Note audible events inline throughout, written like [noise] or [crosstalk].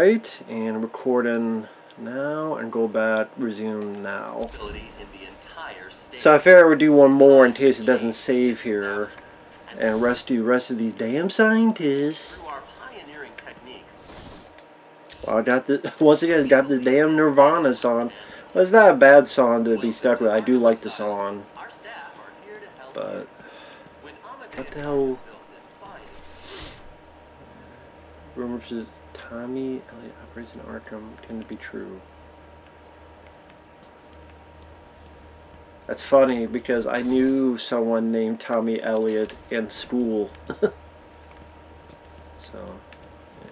Alright, and recording now and go back, resume now. So I figure I would do one more in case it doesn't save here. And rescue rest of these damn scientists. Well, I got the [laughs] once again got the damn Nirvana song. Well, it's not a bad song to be stuck with. I do like the song, but what the hell? Rumors Tommy Elliot operates in Arkham tend to be true. That's funny because I knew someone named Tommy Elliot in school. [laughs] so, yeah.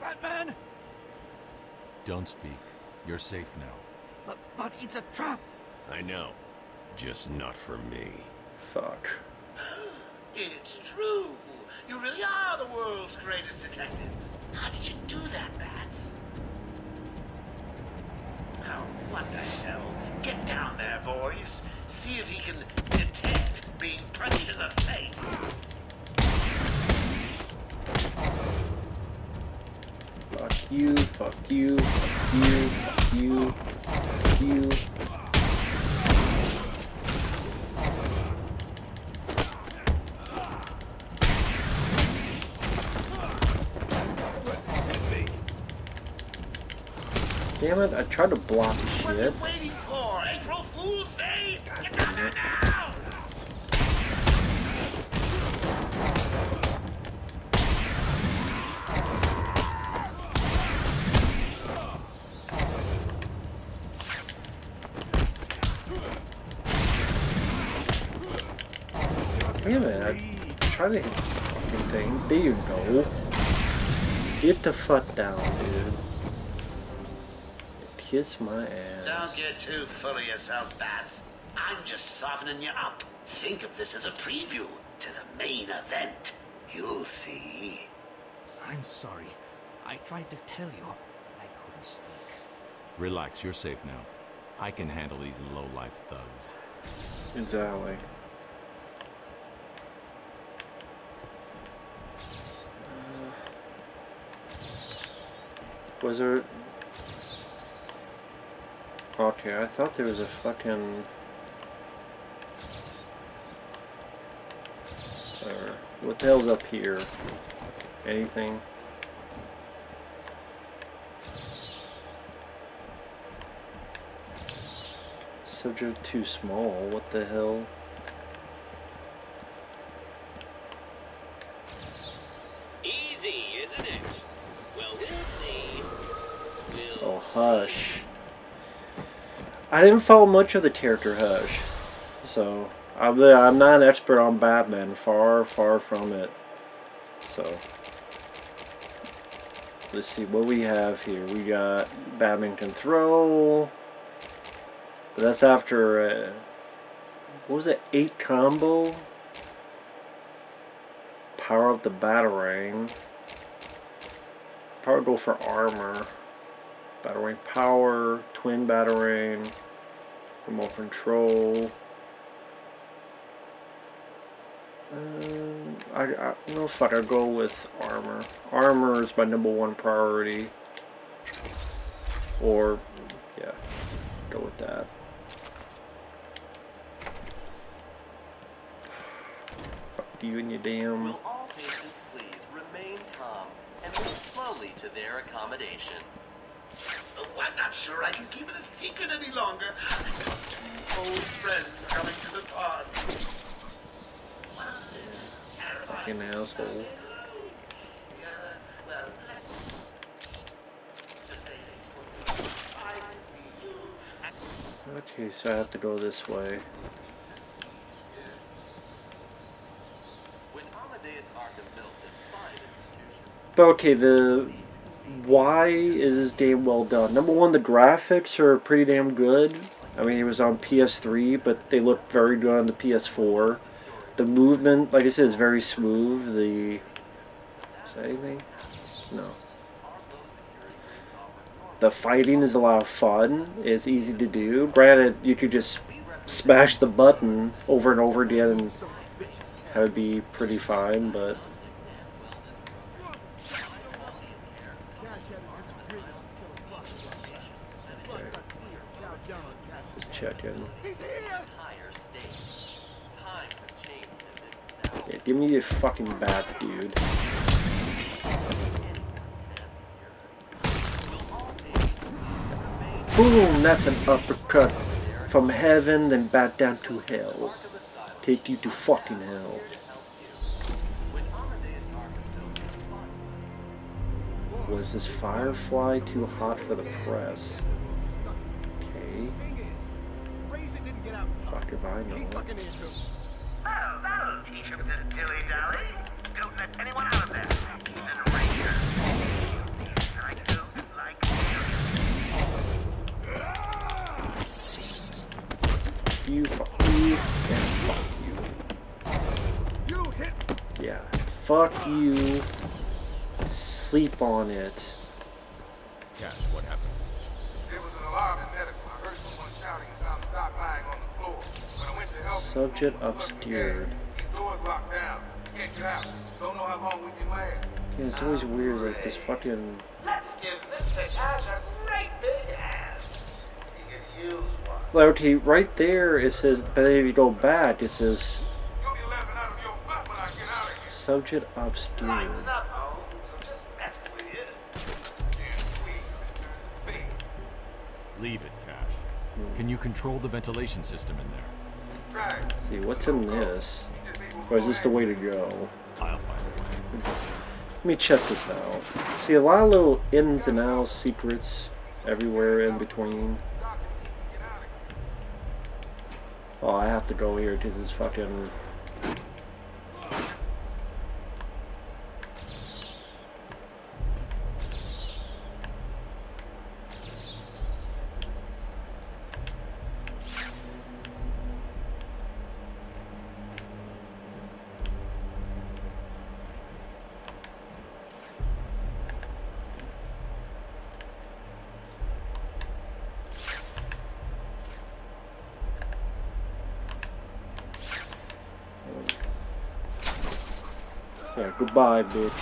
Batman! Don't speak. You're safe now. But, but it's a trap! I know. Just not for me. Fuck. It's true. You really are the world's greatest detective. How did you do that, Bats? Oh, what the hell? Get down there, boys. See if he can detect being punched in the face. Fuck you, fuck you, fuck you, fuck you, fuck you. Damn it, I tried to block shit. Tried to hit the fucking thing. There you go. Get the fuck down, dude. Kiss my ass. Don't get too full of yourself, Bats. I'm just softening you up. Think of this as a preview to the main event. You'll see. I'm sorry. I tried to tell you. I couldn't speak. Relax, you're safe now. I can handle these low-life thugs. Exactly. Was there... Okay, I thought there was a fucking... Or, what the hell's up here? Anything? Subject too small, what the hell? Easy, isn't it? Well, we'll see. We'll Hush. I didn't follow much of the character Hush, so I'm, I'm not an expert on Batman. Far, far from it. So let's see what we have here. We got Batman can throw, but that's after uh, what was it? Eight combo. Power of the Batarang. Probably go for armor. Batarang power, twin batarang, remote control. Um, I, I no fuck. I go with armor. Armor is my number one priority. Or, yeah, go with that. Fuck you and your damn. Will all patients please remain calm and move slowly to their accommodation? Oh, I'm not sure I can keep it a secret any longer. I've got two old friends coming to the pod. Fucking asshole. Okay, so I have to go this way. When Amadeus Arkham built this fine institution, But okay, the why is this game well done? Number one, the graphics are pretty damn good. I mean, it was on PS3, but they look very good on the PS4. The movement, like I said, is very smooth. The is that anything? No. The fighting is a lot of fun. It's easy to do. Granted, you could just smash the button over and over again and that would be pretty fine, but just checking. Entire state. Times have changed in this Yeah, give me a fucking bat, dude. Boom! That's an uppercut from heaven, then back down to hell. Take you to fucking hell. Was this Firefly too hot for the press? Okay. Fuck if I know. Well, oh, that'll teach him to dilly-dally. Don't let anyone out of there. Even Ranger. I don't like You, fuck you, and fuck you. Yeah, fuck you. Sleep on it. Can last. Yeah, it's always weird, like this fucking. Let's give. Ash a great big one. Clarity, right there it says, but if you go back, it says subject obscured. Leave it, Cash. Can you control the ventilation system in there? It. See, what's in this? He just able Or is this the way to go? I'll find a way. Let me check this out. See, a lot of little ins and outs, secrets everywhere in between. Doc, if we can get out of here. Oh, I have to go here because it's fucking. Yeah, goodbye, bitch.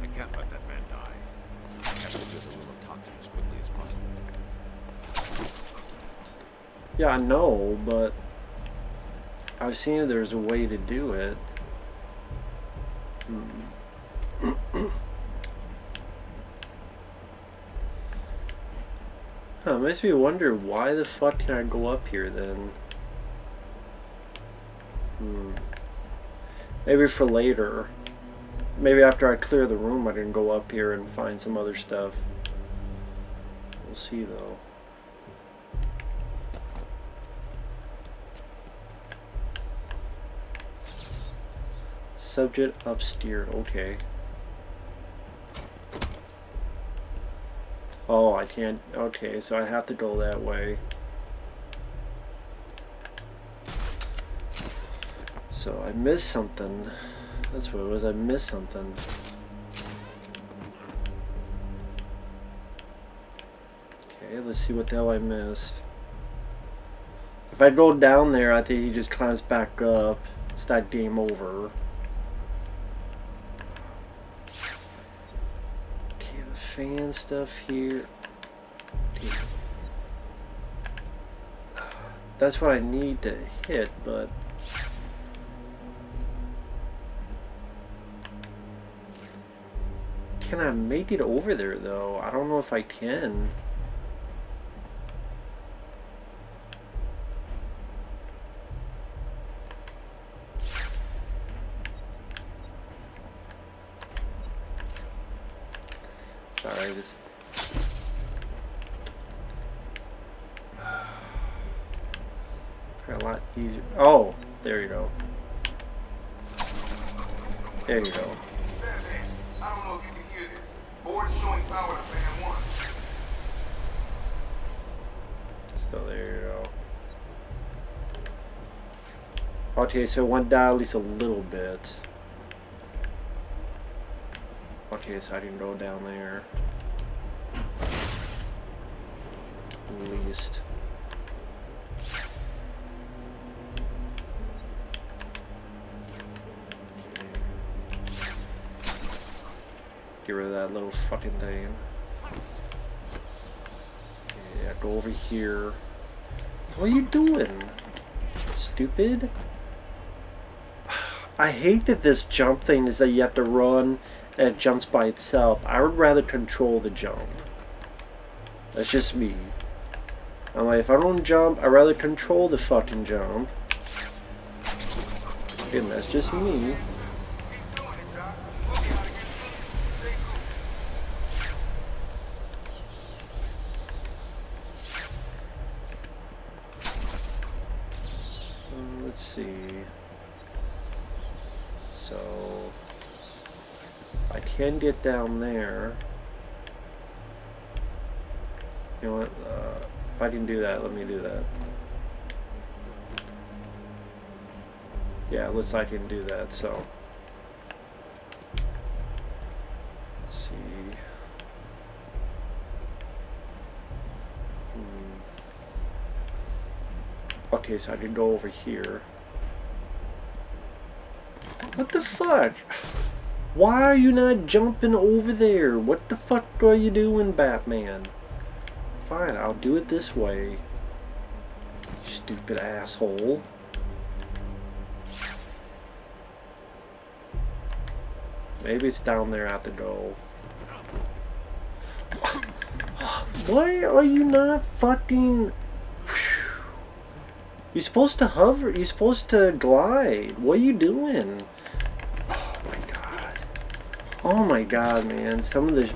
I can't let that man die. I have to get the little toxin as quickly as possible. Yeah, I know, but I've seen there's a way to do it. Hmm. Huh, makes me wonder why the fuck can I go up here then? Hmm. Maybe for later. Maybe after I clear the room I can go up here and find some other stuff. We'll see though. Subject upsteered, okay. Oh, I can't, okay, so I have to go that way. So I missed something. That's what it was, I missed something. Okay, let's see what the hell I missed. If I go down there, I think he just climbs back up. It's that game over. Okay, the fan stuff here. That's what I need to hit, but can I make it over there though? I don't know if I can. Sorry, this. Easier. Oh, there you go. There you go. Stand. I don't know if you can hear this. Board showing power one. So there you go. Okay, so one down at least a little bit. Okay, so I didn't go down there. At least. That little fucking thing. Yeah, go over here. What are you doing? Stupid? I hate that this jump thing is that you have to run and it jumps by itself. I would rather control the jump. That's just me. I'm like, if I don't jump, I'd rather control the fucking jump. And that's just me. Get down there. You know what? Uh, if I can do that, let me do that. Yeah, looks like I can do that. So let's see. Hmm. Okay, so I can go over here. What the fuck? Why are you not jumping over there? What the fuck are you doing, Batman? Fine, I'll do it this way. Stupid asshole. Maybe it's down there at the goal. Why are you not fucking... You're supposed to hover. You're supposed to glide. What are you doing? Oh my god. Man. Some of the...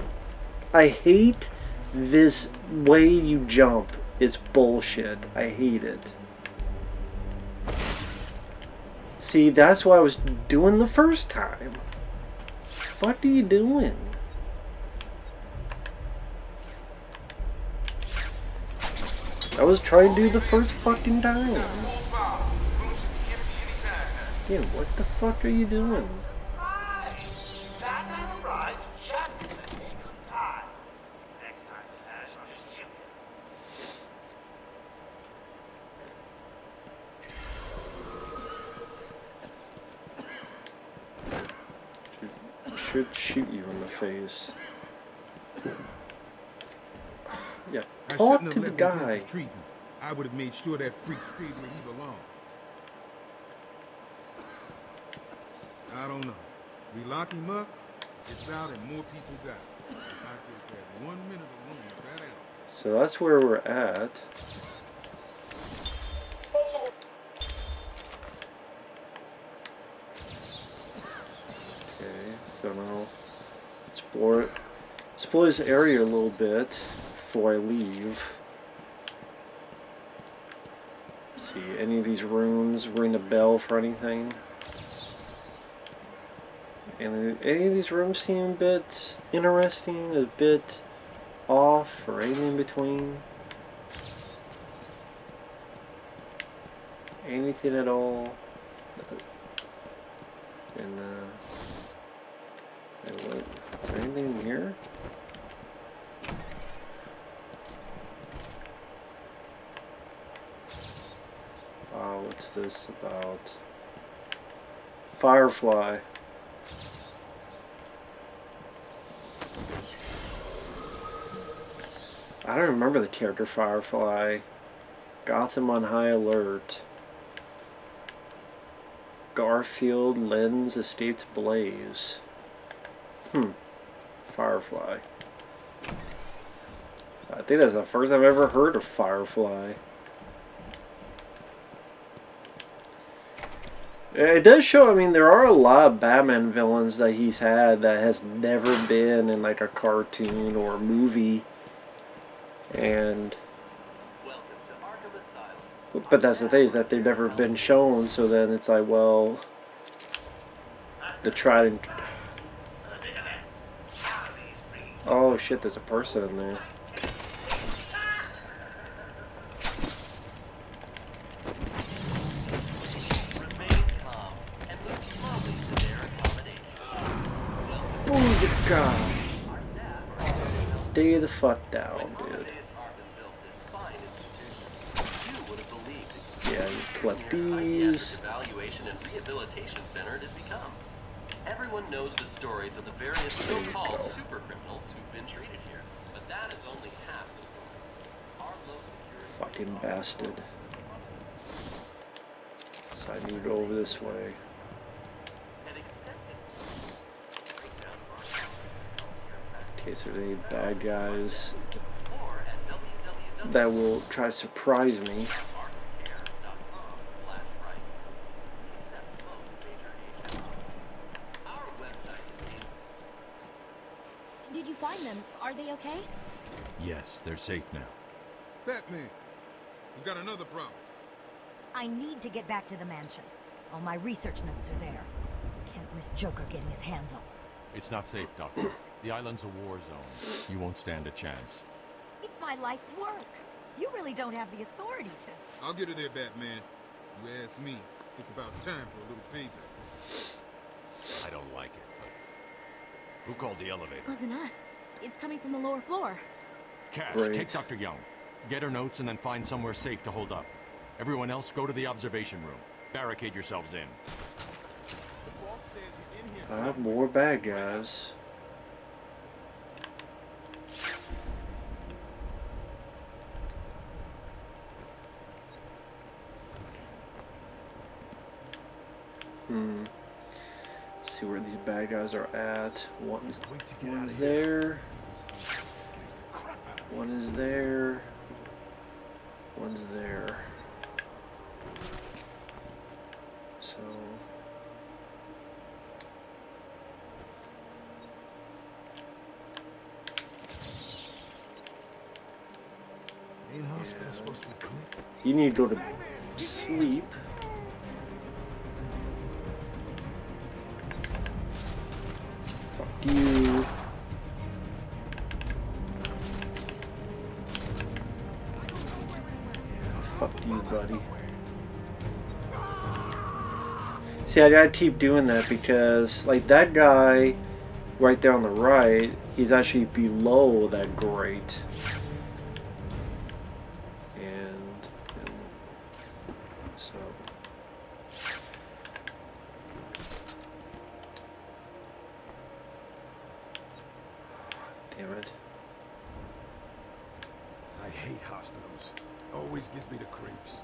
I hate this way you jump. It's bullshit. I hate it. See, that's what I was doing the first time. What are you doing? I was trying to do the first fucking time. Full power. Room should be empty anytime now. Yeah, what the fuck are you doing? Should shoot you in the face. Yeah, I talk shouldn't to the guy. I would have made sure that freak stayed where he belonged. I don't know. We lock him up, it's out, and more people die. I just had one minute alone with that animal. So that's where we're at. Okay, so now explore explore this area a little bit before I leave. see, any of these rooms ring a bell for anything? Any, any of these rooms seem a bit interesting, a bit off, or anything in between? Anything at all? And, uh, and what, is there anything in here? Wow, what's this about? Firefly. I don't remember the character Firefly. Gotham on High Alert. Garfield Lynns estates blaze. Hmm. Firefly. I think that's the first I've ever heard of Firefly. It does show, I mean, there are a lot of Batman villains that he's had that has never been in like a cartoon or a movie. And Welcome to Arkham Asylum. but that's the thing is that they've never been shown, so then it's like, well, the tried and oh shit, there's a person in there. Booyaka! Stay the fuck down, dude. Amadeus Arkham built this fine institution. You would have believed it Yeah, you collect these. evaluation and rehabilitation center it has become. Everyone knows the stories of the various so-called super criminals who've been treated here, but that is only half the story. Our low security Fucking bastard. So I need to go over this way. and extensive In case there's any bad guys that will try to surprise me. arkhamcare.com slash price. Except most major age Our website contains Did you find them? Are they okay? Yes, they're safe now. Batman, we've got another problem. I need to get back to the mansion. All my research notes are there. Can't miss Joker getting his hands on. It's not safe, Doctor. The island's a war zone. You won't stand a chance. It's my life's work. You really don't have the authority to. I'll get her there, Batman. You ask me, it's about time for a little payback. I don't like it, but... Who called the elevator? It Wasn't us. It's coming from the lower floor. Cash, Great. take Dr. Young. Get her notes and then find somewhere safe to hold up. Everyone else, go to the observation room. Barricade yourselves in. I have more bad guys. Hmm. Let's see where these bad guys are at. One's, one's there. One is there. One's there. So. Ain't hospital supposed to be clean? You need to go to sleep. You. Fuck you, buddy. See, I gotta keep doing that because, like, that guy right there on the right, he's actually below that grate. And, and so damn it I hate hospitals. Always gives me the creeps.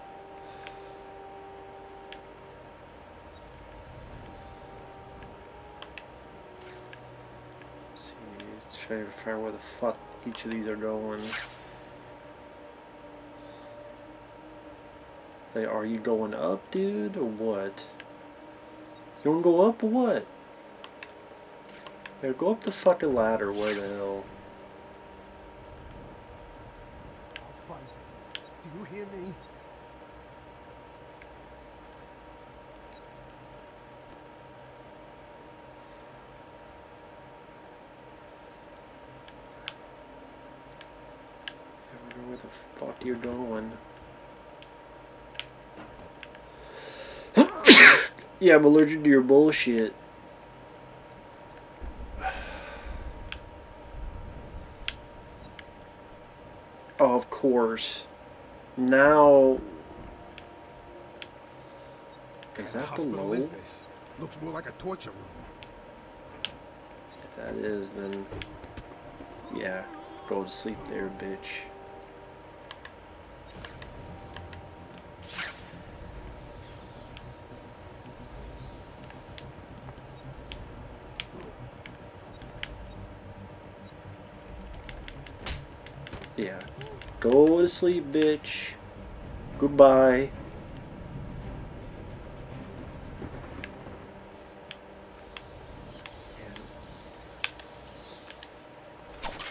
see try to find where the fuck each of these are going like are you going up dude or what? You wanna go up or what? Yeah, go up the fucking ladder where the hell I'll fight. Do you hear me? I wonder where the fuck you're going. Yeah, I'm allergic to your bullshit. Oh, of course. Now. Is that below? is this? Looks more like a torture room. If that is, then. Yeah, go to sleep there, bitch. Yeah. Go to sleep, bitch. Goodbye.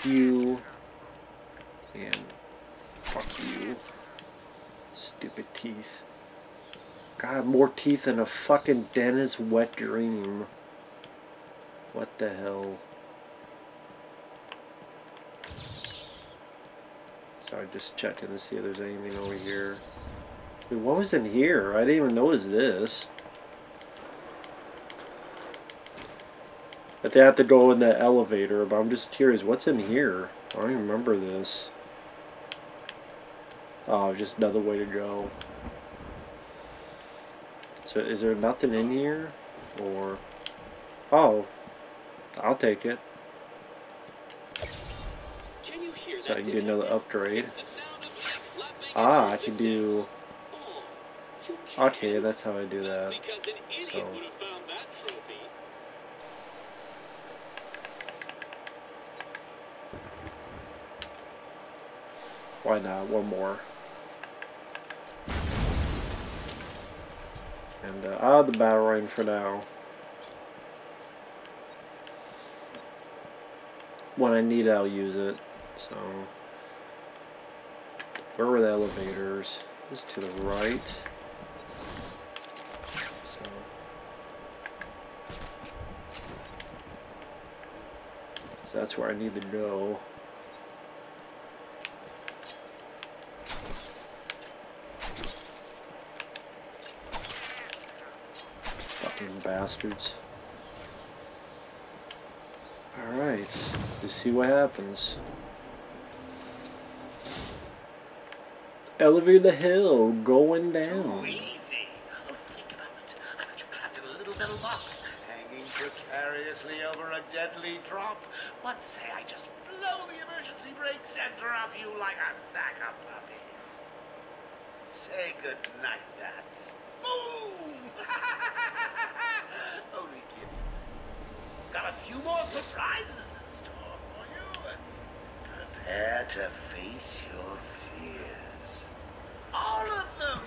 You. And fuck you. Stupid teeth. God, more teeth than a fucking dentist's wet dream. What the hell? Sorry, just checking to see if there's anything over here. Wait, what was in here? I didn't even notice this. But they have to go in the elevator, but I'm just curious, what's in here? I don't even remember this. Oh, just another way to go. So is there nothing in here? Or... Oh. I'll take it. So I can get another upgrade. Ah, I can do... Okay, that's how I do that. So... Why not? One more. And uh, I'll have the Batarang for now. When I need it, I'll use it. So, where were the elevators? Just to the right. So, so that's where I need to go. Fucking bastards. Alright, let's see what happens. Elevator hill going down. Easy. Oh, think about it. I got you trapped in a little metal box, hanging precariously over a deadly drop. What say I just blow the emergency brakes and drop you like a sack of puppies? Say good night, bats. Boom! [laughs] Only kidding. Got a few more surprises in store for you. Prepare to face your fears. All of them!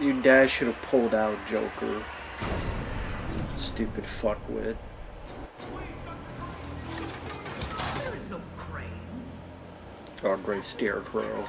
You dad should have pulled out Joker. Stupid fuckwit. Oh, great scarecrow.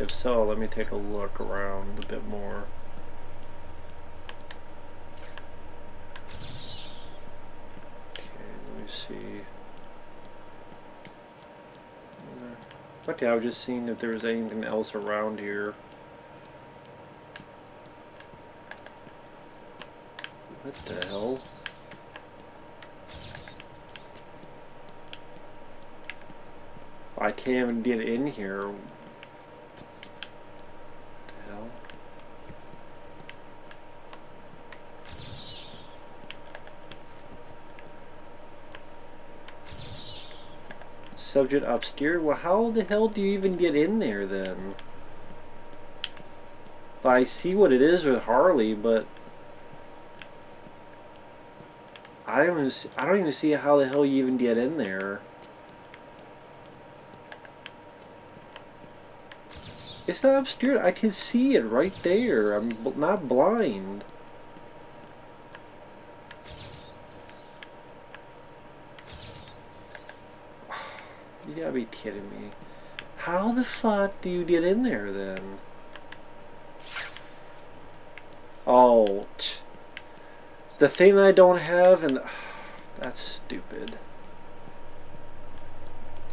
If so, let me take a look around a bit more. Okay, let me see. But yeah, I was just seeing if there was anything else around here. What the hell? I can't even get in here. What the hell? Subject obscure? Well, how the hell do you even get in there then? I see what it is with Harley, but I don't even see, I don't even see how the hell you even get in there. It's not obscured. I can see it right there. I'm not blind. Be kidding me. How the fuck do you get in there then? Oh, the thing I don't have, and that's stupid.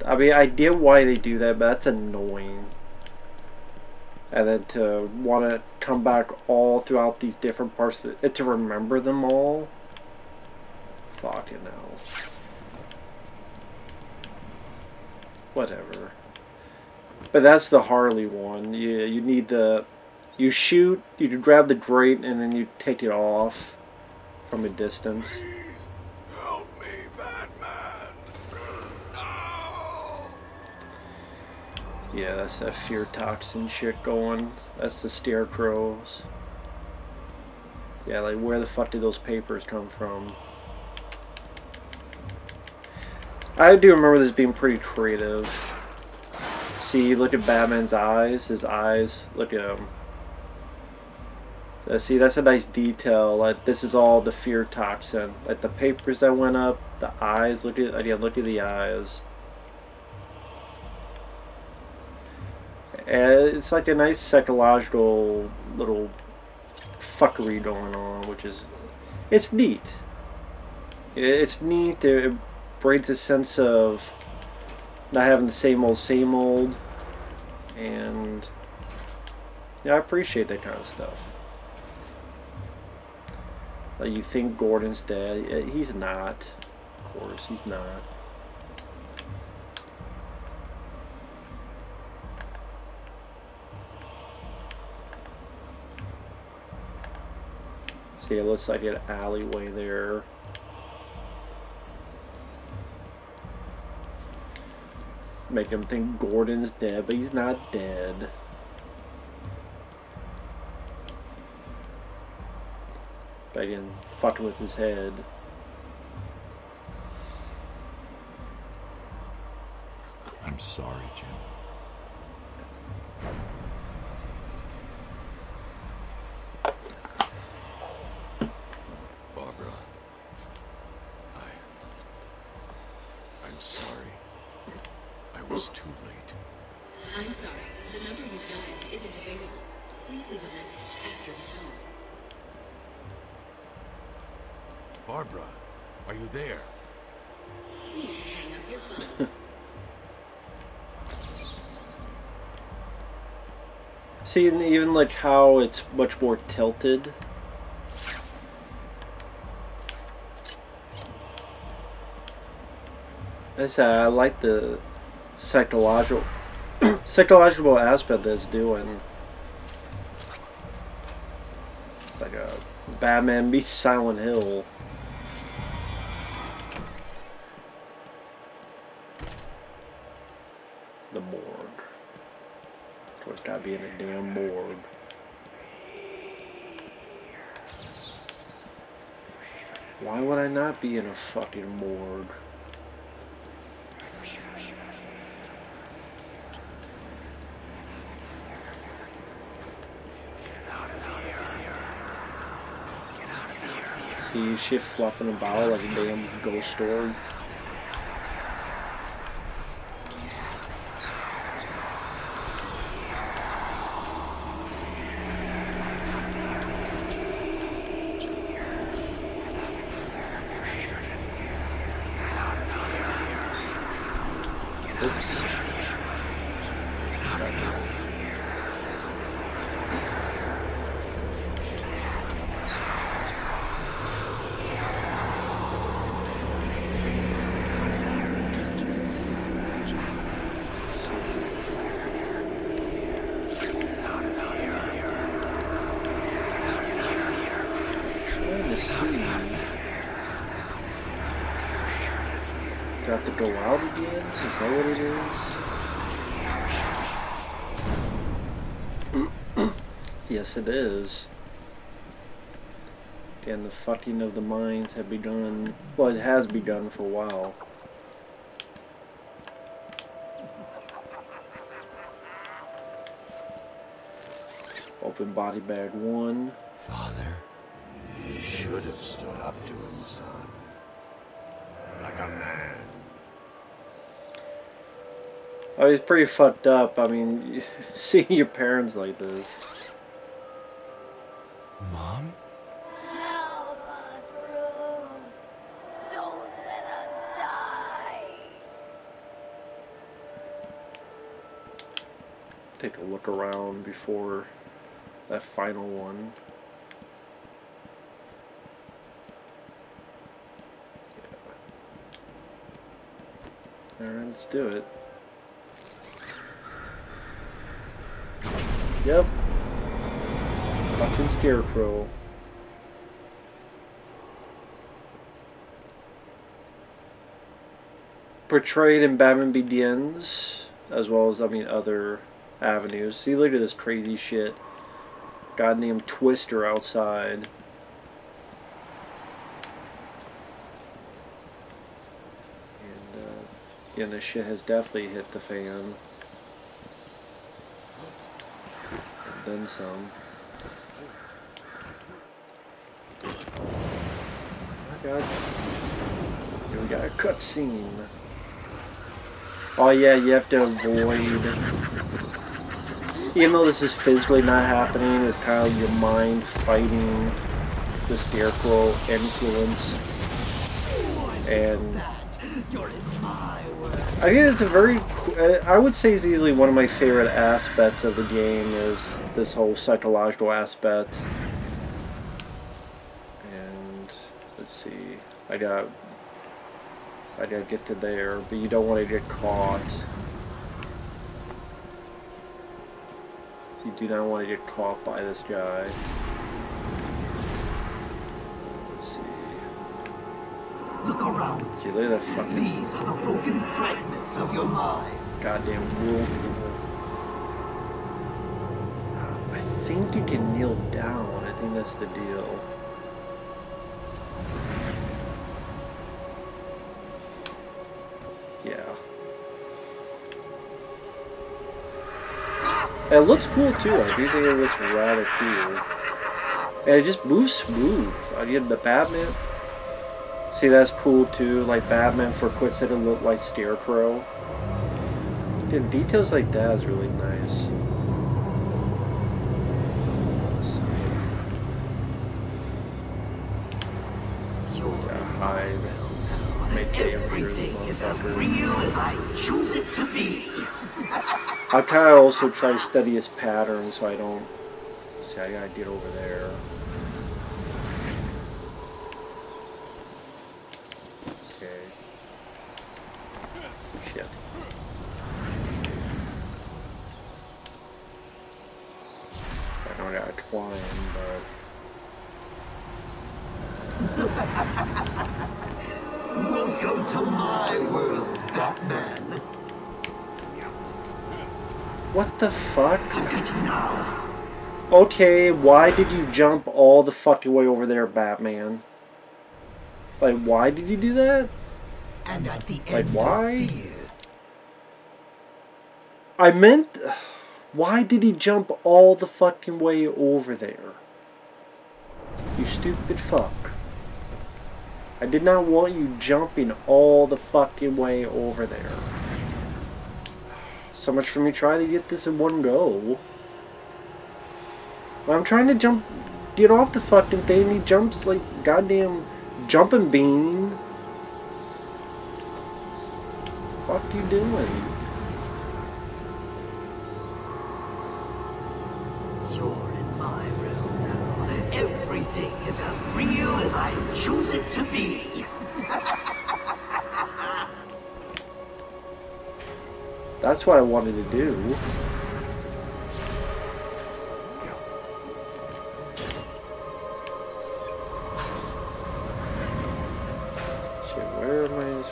I mean, I get why they do that, but that's annoying. And then to want to come back all throughout these different parts, to remember them all. Fucking hell. Whatever. But that's the Harley one. You, you need the... You shoot, you grab the grate, and then you take it off from a distance. Help me, Batman! No! Yeah, that's that fear toxin shit going. That's the scarecrows. Yeah, like where the fuck did those papers come from? I do remember this being pretty creative. See, look at Batman's eyes. His eyes, look at him. Uh, see, that's a nice detail. Like this is all the fear toxin. Like the papers that went up, the eyes. Look at yeah, look at the eyes. And it's like a nice psychological little fuckery going on, which is it's neat. It's neat. It brings a sense of not having the same old, same old, and yeah, I appreciate that kind of stuff. Like you think Gordon's dead, he's not. Of course, he's not. See, it looks like an alleyway there. Make him think Gordon's dead, but he's not dead. Again, fucking with his head. I'm sorry, Jim. Barbara. I. I'm sorry. I was too late. I'm sorry. The number you've dialed isn't available. Please leave a message after the tone. Barbara, are you there? Please hang up your phone. See, even like how it's much more tilted. I said I like the psychological [clears throat] psychological aspect that's doing. It's like a Batman meets Silent Hill. The morgue. Of course, gotta be in a damn morgue. Why would I not be in a fucking morgue? See shit flopping about like a damn ghost story. Trying to see. Do I have to go out again? Is that what it is? Yes, it is. Again, the fucking of the minds have begun. Well, it has begun for a while. Open body bag one. Father. You should have stood up to him, son. Like a man. Oh, he's pretty fucked up. I mean, [laughs] seeing your parents like this. Mom? Help us, Bruce. Don't let us die. Take a look around before that final one. Alright, let's do it. Yep. Fucking Scarecrow. Portrayed in Batman Begins. as well as I mean other avenues. See, look at this crazy shit. Goddamn twister outside. And uh, yeah, this shit has definitely hit the fan. And then some. Oh my Here we got a cutscene. Oh yeah, you have to avoid. Even though this is physically not happening, it's kind of your mind fighting the scarecrow influence. And I think it's a very, I would say it's easily one of my favorite aspects of the game is this whole psychological aspect. And let's see, I gotta, I gotta get to there, but you don't want to get caught. You do not want to get caught by this guy. Let's see. Look around. See, look at that fucking These are the broken fragments of your mind. goddamn whirlpool. I think you can kneel down. I think that's the deal. It looks cool too. I do think it looks rather cool. And it just moves smooth. I get the Batman. See, that's cool too. Like Batman for quick set, it look like Scarecrow. Dude, details like that is really nice. Yeah, hide. Make damn sure the motherfucker. Real as I choose it to be. [laughs] I kind of also try to study his pattern so I don't. See, I get over there. Okay, why did you jump all the fucking way over there, Batman? Like, why did you do that? And at the end Like, why? I meant, why did he jump all the fucking way over there? You stupid fuck. I did not want you jumping all the fucking way over there. So much for me trying to get this in one go. When I'm trying to jump, get off the fucking thing, he jumps like goddamn jumping bean. Fuck you doing? you're in my realm now. Everything is as real as I choose it to be. That's what I wanted to do.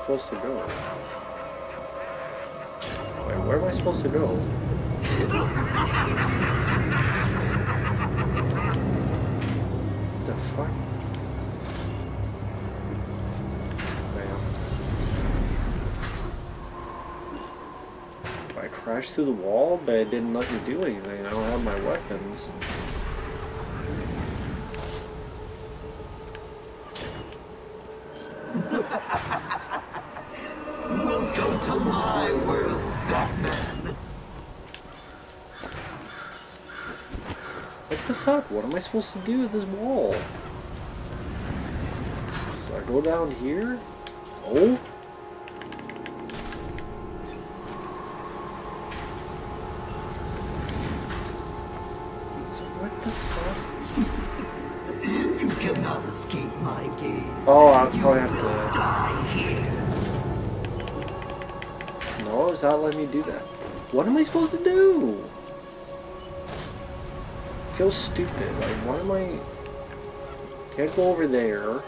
Supposed to go? Wait, where am I supposed to go? the fuck? Damn. I crashed through the wall, but it didn't let me do anything. I don't have my weapons. Welcome to my world, Batman. What the fuck? What am I supposed to do with this wall? Do I go down here? Oh? feel stupid. Like, why am I... Can't go over there.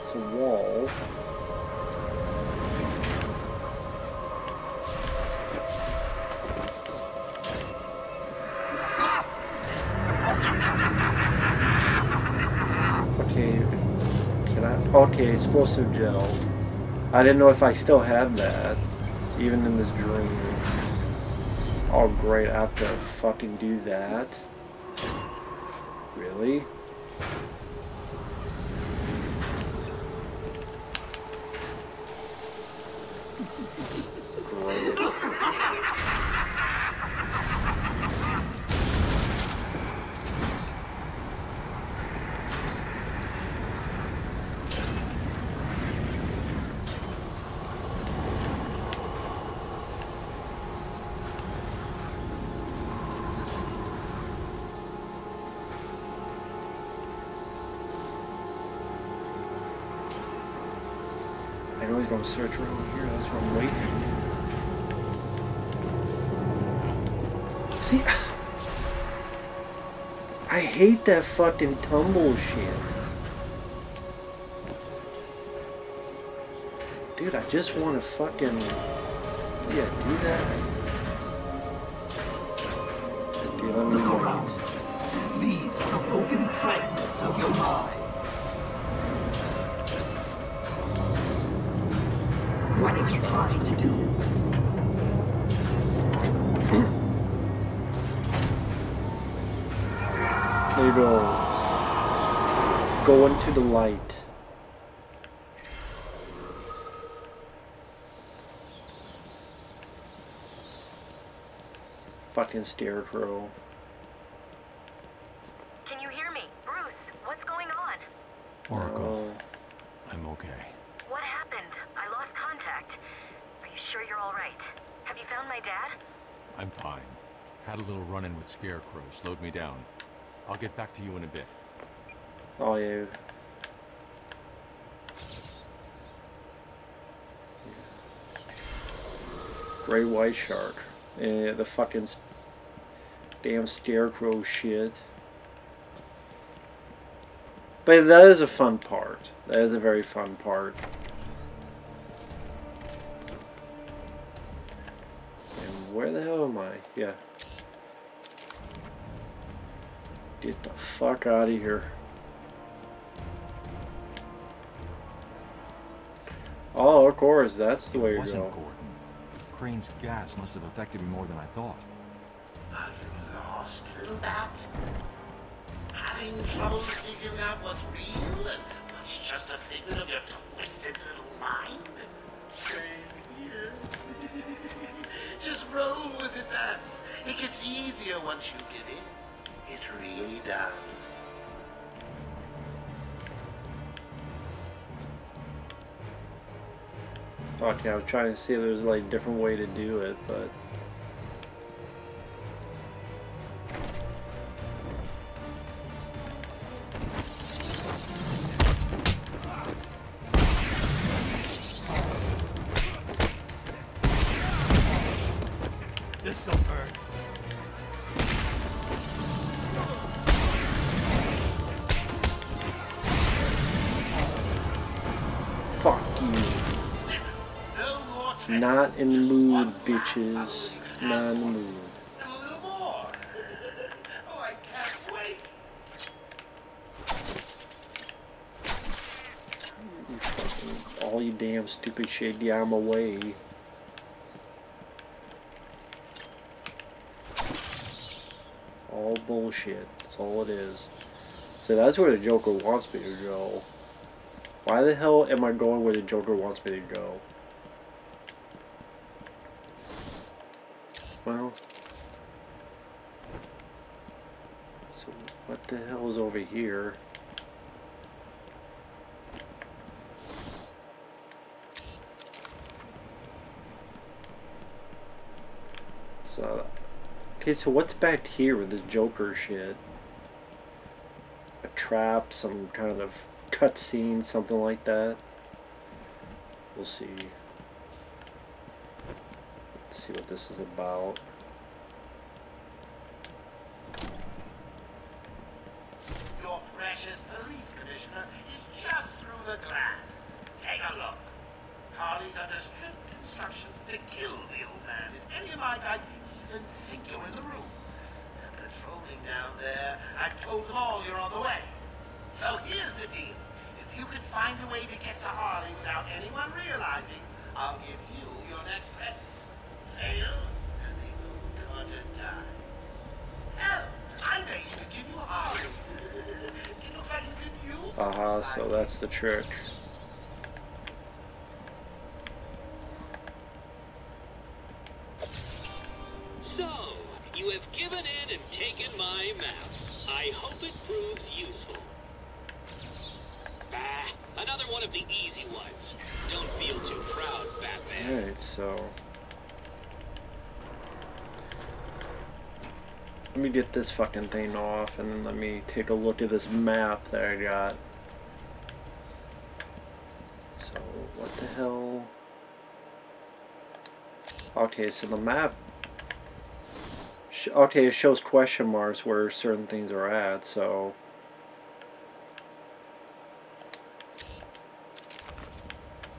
It's a wall. Okay, explosive gel. I didn't know if I still had that, even in this dream. Oh great, I have to fucking do that. Really? He's gonna search around here, that's what I'm waiting. See, I hate that fucking tumble shit. Dude, I just want to fucking, yeah, do that. Look around. These are the broken fragments of your mind. What are you trying to do? There you go. Go into the light. Fucking scarecrow. Can you hear me? Bruce, what's going on? Oracle, I'm okay. What happened? I lost contact. Are you sure you're all right? Have my dad? I'm fine. Had a little run-in with Scarecrow, slowed me down. I'll get back to you in a bit. Oh you. Great white shark. Eh, the fucking damn scarecrow shit. But that is a fun part. That is a very fun part. Where the hell am I? Yeah. Get the fuck out of here. Oh, of course, that's the way It to wasn't go. Gordon. Crane's gas must have affected me more than I thought. Are you lost, little bat? Having trouble figuring out what's real and what's just a figment of your it, It gets easier once you get in. It really does. Okay, I was trying to see if there's like a different way to do it, but the all you damn stupid shit, yeah, I'm away. All bullshit. That's all it is. So that's where the Joker wants me to go. Why the hell am I going where the Joker wants me to go? Well. So what the hell is over here? So, okay, so what's back here with this Joker shit? A trap, some kind of cutscene, something like that. We'll see. See what this is about. Your precious police commissioner is just through the glass. Take a look. Harley's under strict instructions to kill the old man if any of my guys even think you're in the room. They're patrolling down there. I told them all you're on the way. So here's the deal. If If you can find a way to get to Harley without anyone realizing, I'll give you your next present. Fail, and the old Carter dies. Hell, I may even give you Harley. it looks like you can use Aha, so that's the trick. So, you have given in and taken my map. I hope it proves useful. Bah, another one of the easy ones. Don't feel too proud, Batman. Alright, so. Let me get this fucking thing off and then let me take a look at this map that I got. So, what the hell? Okay, so the map. Okay, it shows question marks where certain things are at, so.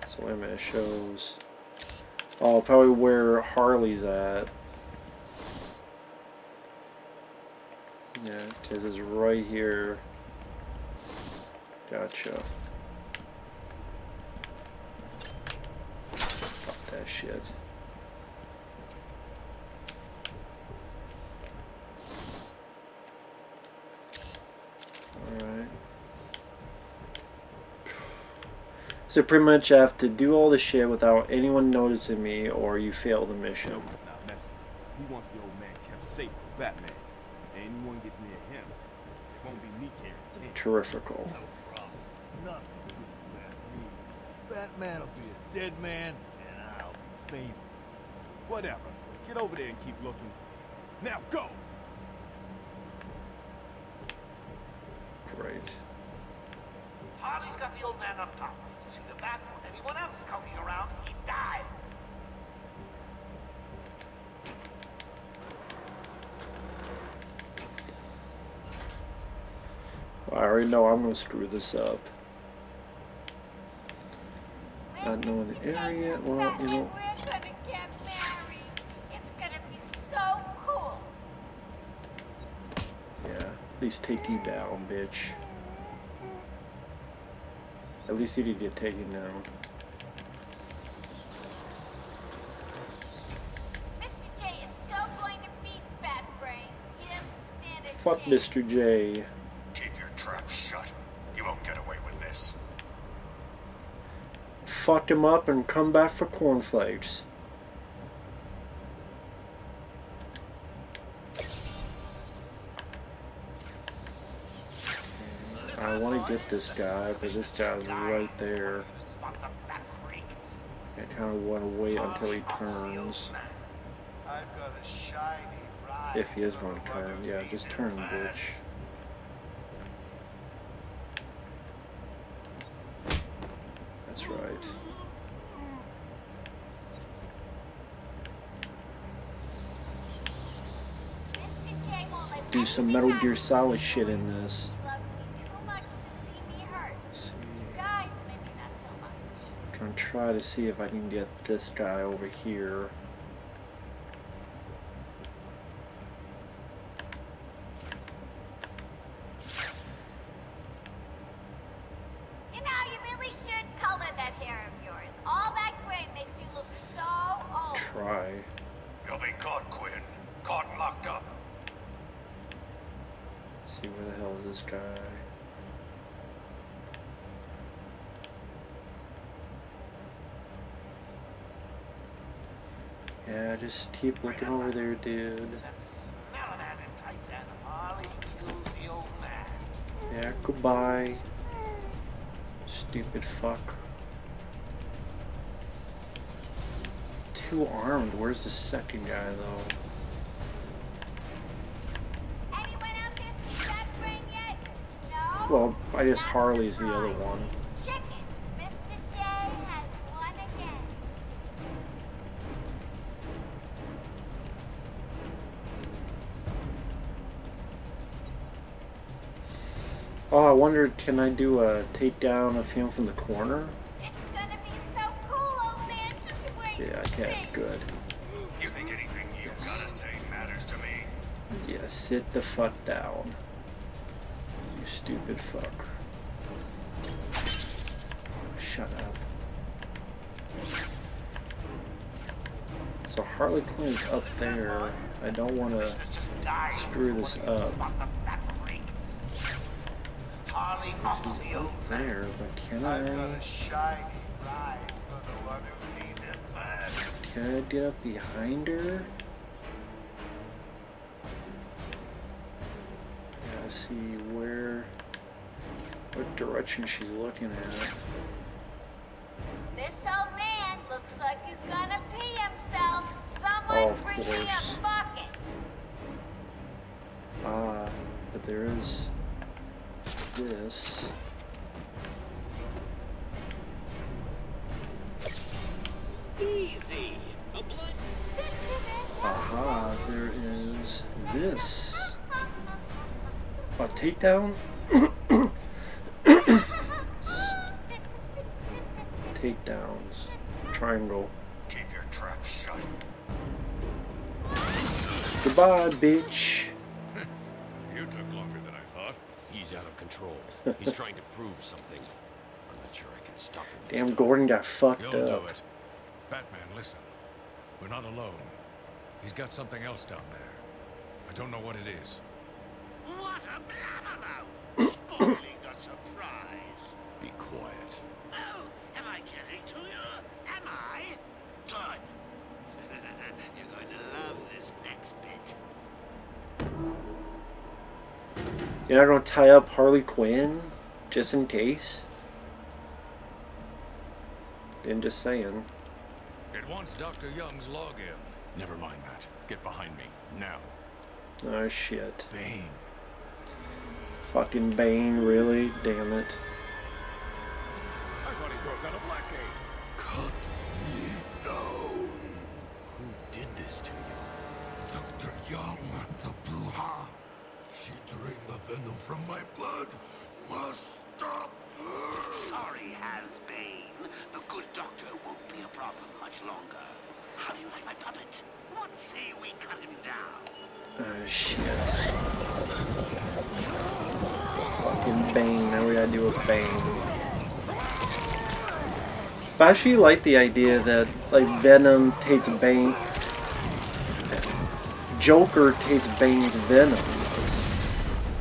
So, wait a minute, it shows. Oh, probably where Harley's at. Yeah, because it's right here. Gotcha. Fuck that shit. Alright. So pretty much I have to do all this shit without anyone noticing me or you fail the mission. Joker's. He wants the old man kept safe from Batman. Anyone gets near him, it won't be me carrying him. Terrifical. Nothing to do with that. Batman will be a dead man, and I'll be famous. Whatever. Get over there and keep looking. Now go! Great. Harley's got the old man up top. See the bat or anyone else coming around, he died. I already know I'm gonna screw this up. Not knowing the area, well, you know. We're gonna get married. It's gonna be so cool. Yeah, at least take you down, bitch. At least you did get taken down. Mr. J is so going to beat Bat Brain. He doesn't stand a Fuck chance. Mr. J. Keep your trap shut. You won't get away with this. Fucked him up and come back for cornflakes. This guy, but this guy's right there. I kind of want to wait until he turns. If he is going to turn. Yeah, just turn, bitch. That's right. Do some Metal Gear Solid shit in this. He loves me too much to see me hurt. You guys, maybe not so much. Gonna try to see if I can get this guy over here. You know, you really should color that hair of yours. All that gray makes you look so old. Try. You'll be caught, Quinn. Caught and locked up. See where the hell is this guy? Yeah, just keep looking over there, dude. Melanin in tights and Harley kills the old man. Yeah, goodbye. Stupid fuck. Two armed. Where's the second guy, though? Anyone out there see Bat Brain yet? No? Well, I guess Harley's the other one. I wonder, can I do a takedown of him from the corner? It's gonna be so cool, old man. Just wait. Yeah, I can. Good. You think anything you've gotta say matters to me? Yeah, sit the fuck down. You stupid fuck. Shut up. So Harley Quinn's up there. I don't want to screw this up. Harley Moxie, old There, but can I've got I? a shiny ride for the one who sees it first. Can I get up behind her? Yeah, see where, what direction she's looking at. This old man looks like he's gonna pee himself. Oh, Someone of bring me a bucket. Ah, but there is this. Easy. Aha, there is this. A takedown? [coughs] Takedowns. Triangle. Keep your trap shut. Goodbye, bitch. You took longer than I thought. He's out of control. He's trying to prove something. I'm not sure I can stop him. Damn, Gordon got fucked You'll do up. it. Batman, listen. We're not alone. He's got something else down there. I don't know what it is. What a blabbermouth! [coughs] Spoiling the surprise. Be quiet. Oh, am I getting to you? Am I? Good. You're going to love this next bit. You're not gonna tie up Harley Quinn? Just in case? I'm just saying. It wants Dr. Young's login. Never mind that. Get behind me. Now. Oh shit. Bane. Fucking Bane, really? Damn it. I thought he broke out of Blackgate. Cut me down. Who did this to you? Dr. Young, the Bruja. She drained the venom from my blood. Must stop her. Sorry, Hasbane. The good doctor won't be a problem much longer. How do you like my puppet? What say we cut him down? Oh shit. Fucking Bane. Now we gotta do with Bane. But I actually like the idea that like Venom takes Bane. Joker takes Bane's Venom.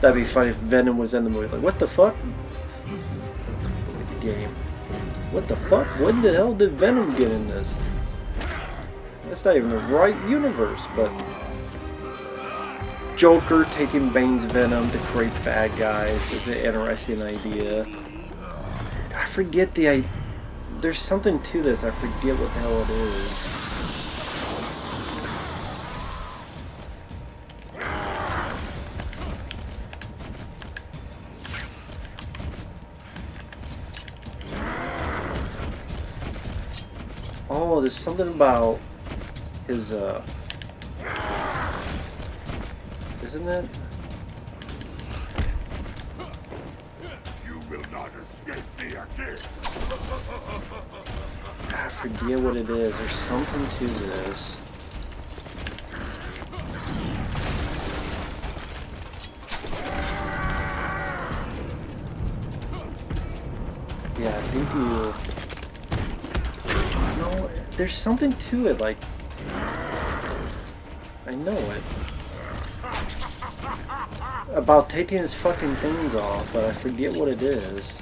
That'd be funny if Venom was in the movie. Like, what the fuck? Game. What the fuck? When the hell did Venom get in this? That's not even the right universe, but Joker taking Bane's venom to create bad guys is an interesting idea. I forget the I. There's something to this. I forget what the hell it is. There's something about his uh isn't it? You will not escape me again. I forget what it is. There's something to this. Yeah, I think you. There's something to it. Like, I know it. About taking his fucking things off, but I forget what it is.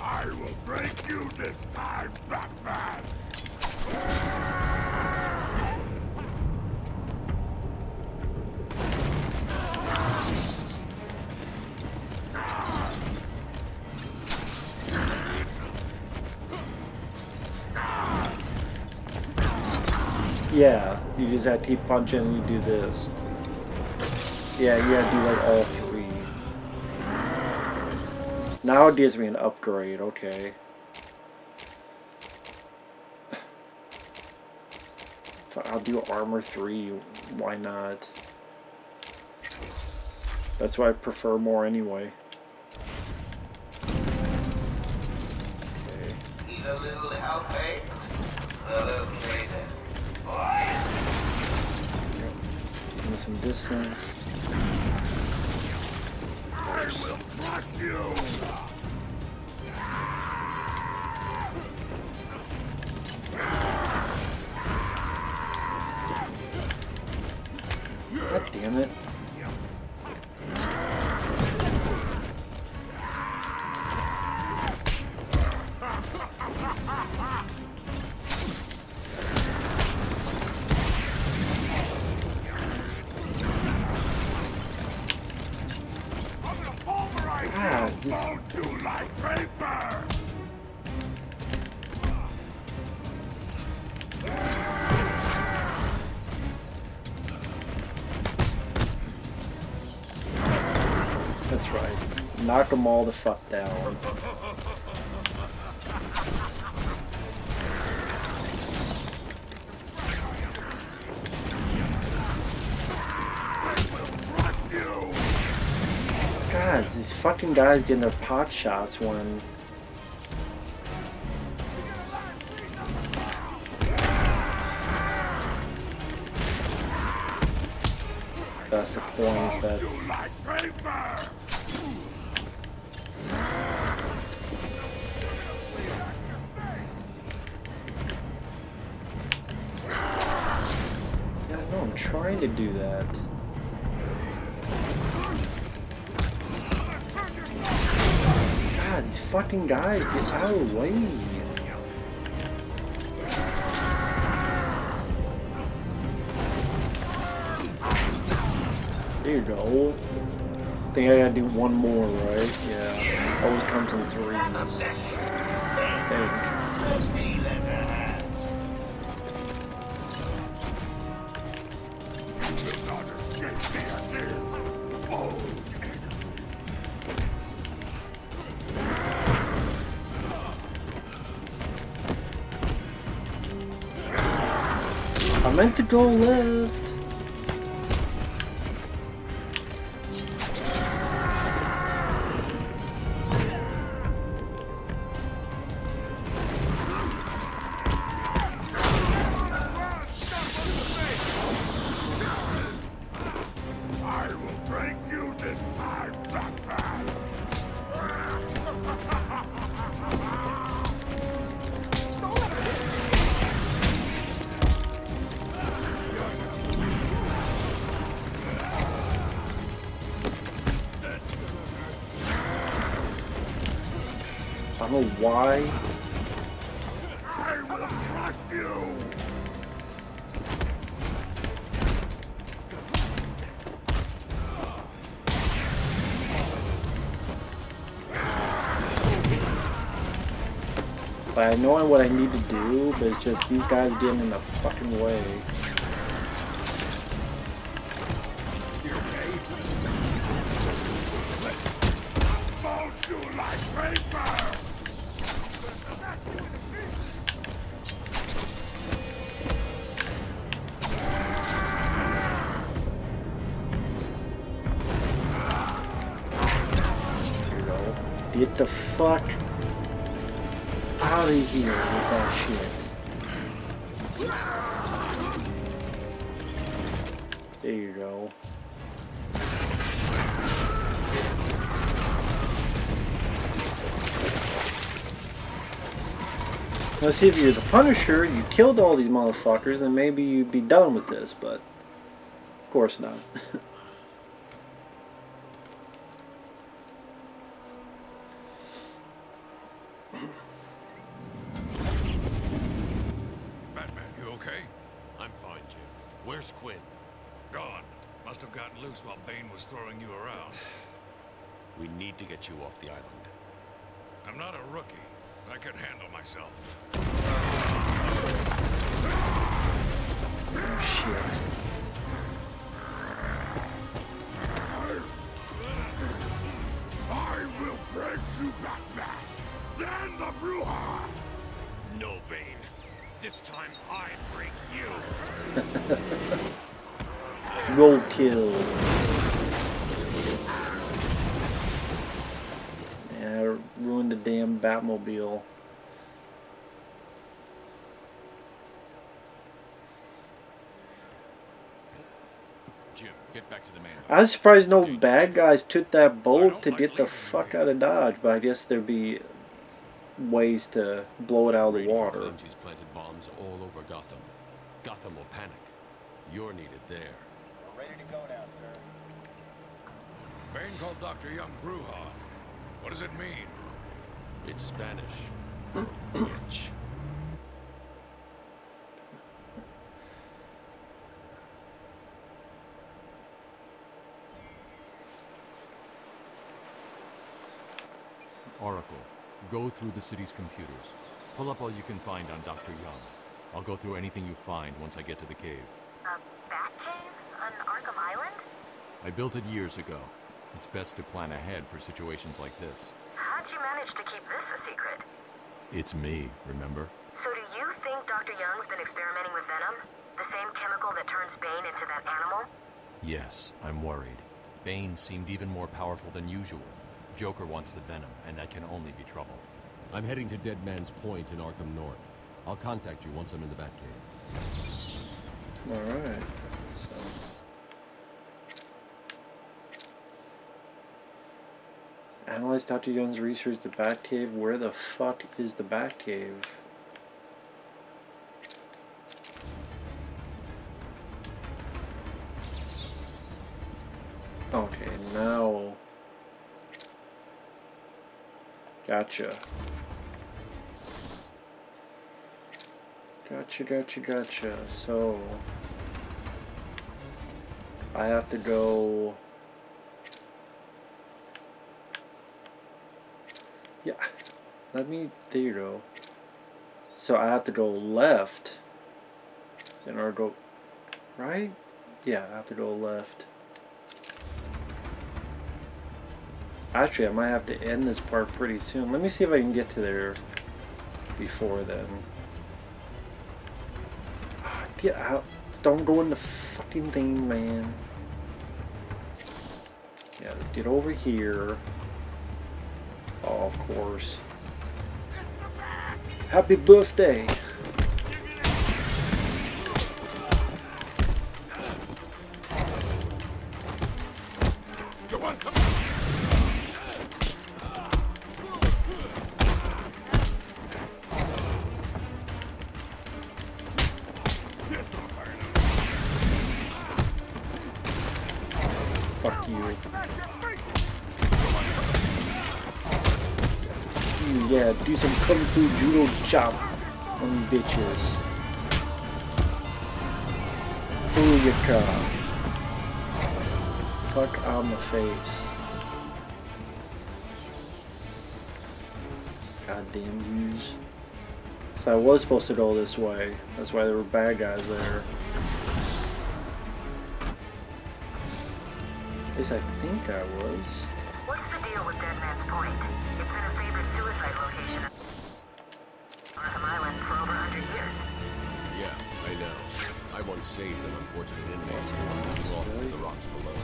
I will break you this time, Keep punching and you do this. Yeah, you gotta do like all three. Now it gives me an upgrade, okay. I'll do armor 3, why not? That's why I prefer more anyway. Some distance. God, this Fold you like paper! That's right. Knock them all the fuck down. [laughs] fucking guys getting their pot shots when that's the coins that! Yeah, I know, I'm trying to do that. Fucking guy, get out of the way. There you go. I think I gotta do one more, right? Yeah. Always comes in threes. I meant to go left. Don't know why. I will crush you! I know what I need to do, but it's just these guys getting in the fucking way. See if you're the Punisher, you killed all these motherfuckers, and maybe you'd be done with this, but of course not. [laughs] Batman, you okay? I'm fine, Jim. Where's Quinn? Gone. Must have gotten loose while Bane was throwing you around. [sighs] We need to get you off the island. I'm not a rookie. I can handle myself. Shit. I will break you, Batman! Then the Bruja! No, Bane. This time I break you. [laughs] Roadkill. Yeah, the damn Batmobile. Jim, get back to the man. I was surprised no bad guys took that boat to get the fuck out of Dodge, but I guess there'd be ways to blow it out of the water. claims he's planted bombs all over Gotham. Gotham will panic. You're needed there. We're ready to go now, sir. Bane called Dr. Young Bruja. What does it mean? It's Spanish. Bitch. Oracle, go through the city's computers. Pull up all you can find on Dr. Young. I'll go through anything you find once I get to the cave. A bat cave on Arkham Island? I built it years ago. It's best to plan ahead for situations like this. How'd you manage to keep this a secret? It's me, remember? So do you think Dr. Young's been experimenting with venom? The same chemical that turns Bane into that animal? Yes, I'm worried. Bane seemed even more powerful than usual. Joker wants the venom, and that can only be trouble. I'm heading to Dead Man's Point in Arkham North. I'll contact you once I'm in the Batcave. Alright. So. Analyze Dr. Young's research the Batcave. Where the fuck is the Batcave? Okay, now. Gotcha. Gotcha, gotcha, gotcha. So. I have to go. Yeah. Let me. You. So I have to go left. In order to go. Right? Yeah, I have to go left. Actually, I might have to end this part pretty soon. Let me see if I can get to there before then. Ah, Get out. Don't go in the fucking thing, man. Yeah, get over here. Oh, of course. Happy birthday! Kung fu judo chop on bitches. Booyaka. Fuck on my face. Goddamn yous. So I was supposed to go this way. That's why there were bad guys there. At least I think I was. What's the deal with Dead Man's Point? It's been a favorite suicide location Saved an unfortunate inmate from being the rocks below.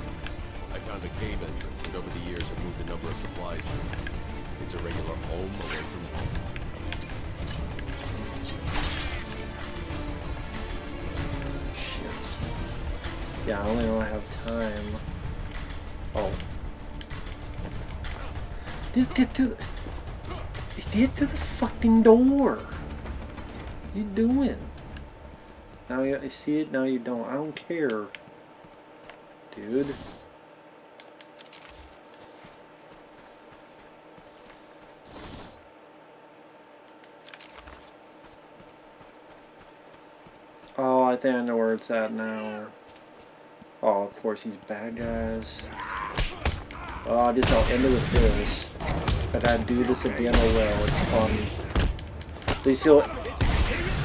I found a cave entrance, and over the years have moved a number of supplies here. It's a regular home away from home. Yeah, I only know I have time. Oh. Just get to the... Get to the fucking door. What you doing? Now you, see it, now you don't. I don't care. Dude. Oh, I think I know where it's at now. Oh, of course, these bad guys. Oh, I I'll end it with this. But I do this again, oh well, it's fun. At least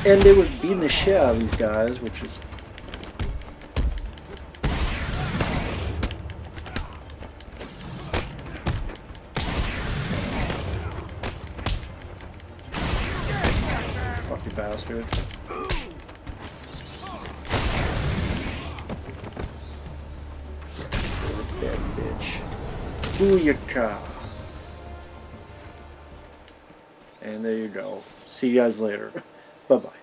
you'll were beating the shit out of these guys, which is... Fuck you bastard. Dead bitch. Booyaka. And there you go. See you guys later. [laughs] Bye-bye.